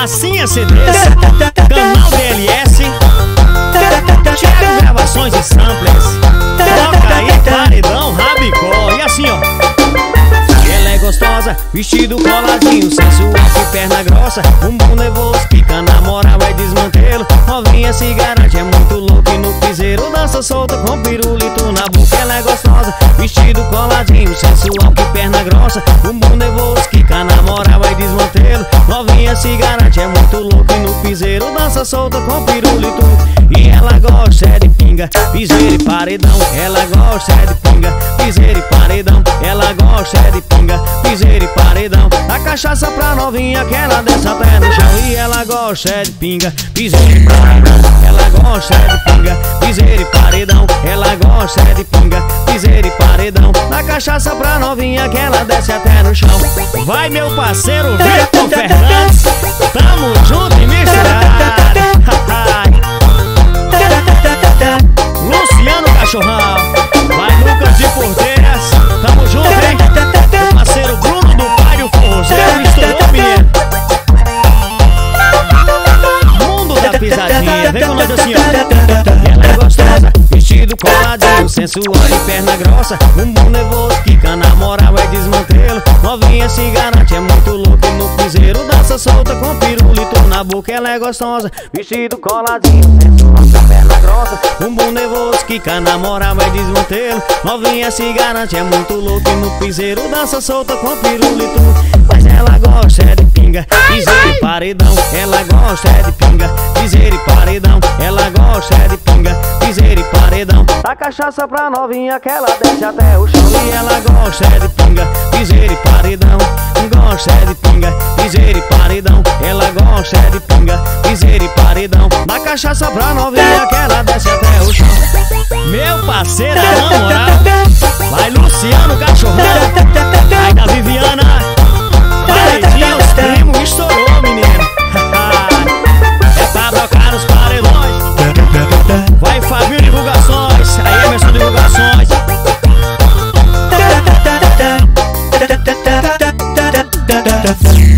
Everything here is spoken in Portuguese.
Massinha CDs, canal DLS, Thiago Gravações e Samplers, toca aí, paredão, rabicó, e assim ó. Ela é gostosa, vestido coladinho, sensual e perna grossa, bumbum nervoso, pica na moral é desmantelo, novinha se garante, é muito louco e no piseiro dança solta com pirulito na boca. Ela é gostosa, vestido coladinho, sensual que perna grossa, bumbum nervoso, pica na moral é desmantelo, novinha se garante, é muito louco e no piseiro dança solta com pirulito. E ela gosta é de pinga, piseiro e paredão, ela gosta é de pinga, piseiro e paredão, ela gosta é de pinga, piseiro e paredão. A cachaça pra novinha que ela desce até chão. E ela gosta é de pinga, piseiro e paredão. Ela gosta é de pinga, piseiro e paredão. Ela gosta é de pinga, piseiro e paredão. A cachaça pra novinha que ela desce até no chão. Vai meu parceiro Vitor Fernandes, tamo junto e misturado. Luciano Cachorrão, sensual e perna grossa. Bumbum nervoso, quica na moral é desmantelo. Novinha se garante, é muito louco no piseiro dança solta com pirulito na boca. Ela é gostosa, vestido coladinho, sensual perna grossa. Bumbum nervoso, quica na moral é desmantelo. Novinha se garante, é muito louco no piseiro dança solta com pirulito. Mas ela gosta é de pinga, piseiro e paredão. Ela gosta é de pinga, piseiro e paredão. Da cachaça pra novinha que ela desce até o chão. E ela gosta de pinga, piseira e paredão. Gosta de pinga, piseira e paredão. Ela gosta de pinga, piseira e paredão. Cachaça pra novinha que ela desce até o chão. Meu parceiro, namorado. FM.